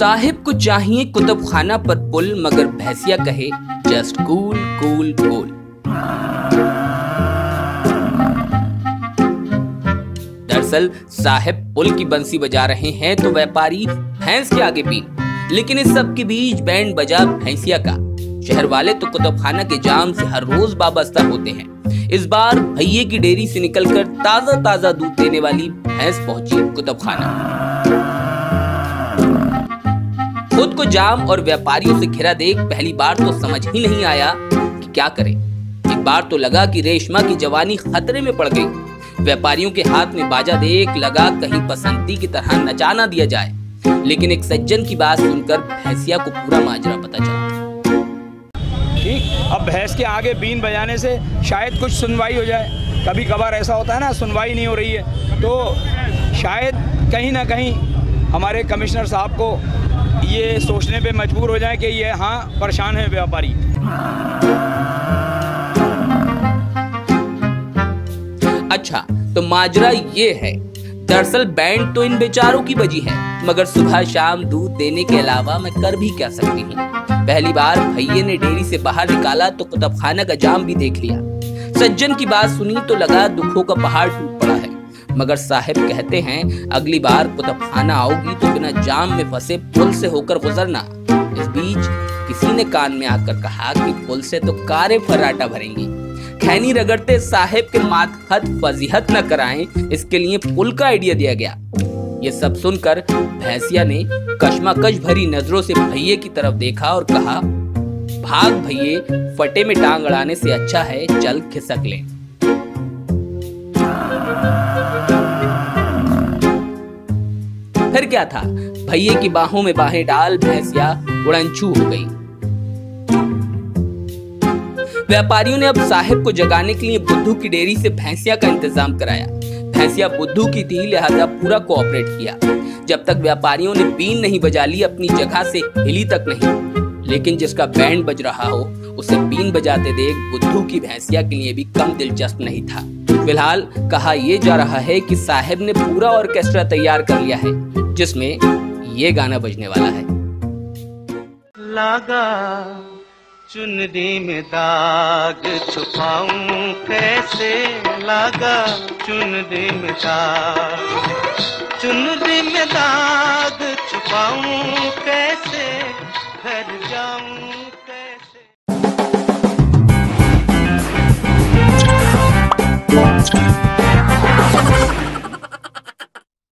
साहिब को चाहिए कुतुब खाना पर पुल, मगर भैंसिया कहे, जस्ट कूल कूल कूल. दरअसल, साहिब पुल की बंसी बजा रहे हैं तो व्यापारी भैंस के आगे भी लेकिन इस सब के बीच बैंड बजा भैंसिया का। शहर वाले तो कुतुब खाना के जाम से हर रोज वाबस्ता होते हैं। इस बार भैये की डेयरी से निकलकर ताज़ा ताज़ा दूध देने वाली भैंस पहुँची कुतुब खाना खुद को जाम और व्यापारियों से घिरा देख पहली बार तो समझ ही नहीं आया कि क्या करें। एक बार तो लगा कि रेशमा की जवानी खतरे में पड़ गई। व्यापारियों के हाथ में बाजा देख लगा कहीं बसंती की तरह नचाना दिया जाए। लेकिन एक सज्जन की बात सुनकर भैंसिया को पूरा माजरा पता चला। ठीक, अब भैंस के आगे बीन बजाने से शायद कुछ सुनवाई हो जाए। कभी कभार ऐसा होता है ना, सुनवाई नहीं हो रही है। तो शायद कहीं ना कहीं हमारे कमिश्नर साहब को ये सोचने पे मजबूर हो जाए कि ये हाँ परेशान है व्यापारी। अच्छा तो माजरा ये है, दरअसल बैंड तो इन बेचारों की बजी है, मगर सुबह शाम दूध देने के अलावा मैं कर भी क्या सकती हूँ? पहली बार भैये ने डेयरी से बाहर निकाला तो कुतब खाना का जाम भी देख लिया। सज्जन की बात सुनी तो लगा दुखों का पहाड़ टूट पड़ा। मगर साहिब कहते हैं, अगली बार कुतब खाना आओगी तो बिना जाम में फंसे पुल से होकर गुजरना। इस बीच किसी ने कान में आकर कहा कि पुल से तो कारें फर्राटा भरेंगी। खैनी रगड़ते साहेब के मातहत फजीहत न कराएँ, इसके लिए पुल का आइडिया दिया गया। ये सब सुनकर भैंसिया ने कश्माकश भरी नज़रों से भैये की तरफ़ देखा और कहा, भाग भैये, फटे में टांग अड़ाने से अच्छा है, चल खिसक लें। फिर क्या था? भैये की बाहों में बाहें डाल भैंसिया उड़नछू हो गई। व्यापारियों ने अब साहिब को जगाने के लिए बुद्धू की डेयरी से भैंसिया का इंतज़ाम कराया। भैंसिया बुद्धू की थी, लिहाजा पूरा कोऑपरेट किया। जब तक व्यापारियों ने बीन नहीं बजा ली, अपनी जगह से हिली तक नहीं। लेकिन जिसका बैंड बज रहा हो उसे बीन बजाते देख बुद्धू की भैंसिया के लिए भी कम दिलचस्प नहीं था। फ़िलहाल कहा यह जा रहा है कि साहिब ने पूरा ऑर्केस्ट्रा तैयार कर लिया है, जिसमें ये गाना बजने वाला है। लागा, चुनरी में दाग छुपाऊं कैसे? लागा, चुनरी में दाग, चुनरी में दाग छुपाऊं कैसे? घर जाऊँ